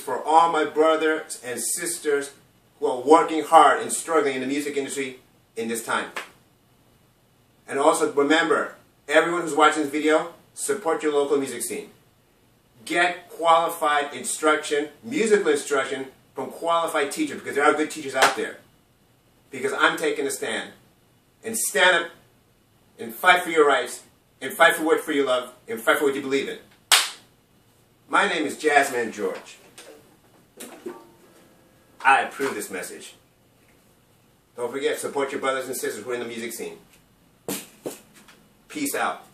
For all my brothers and sisters who are working hard and struggling in the music industry in this time. And also remember, everyone who's watching this video, support your local music scene. Get qualified instruction, musical instruction, from qualified teachers because there are good teachers out there. Because I'm taking a stand. And stand up and fight for your rights and fight for what for you love and fight for what you believe in. My name is Jazzman George. I approve this message. Don't forget, support your brothers and sisters who are in the music scene. Peace out.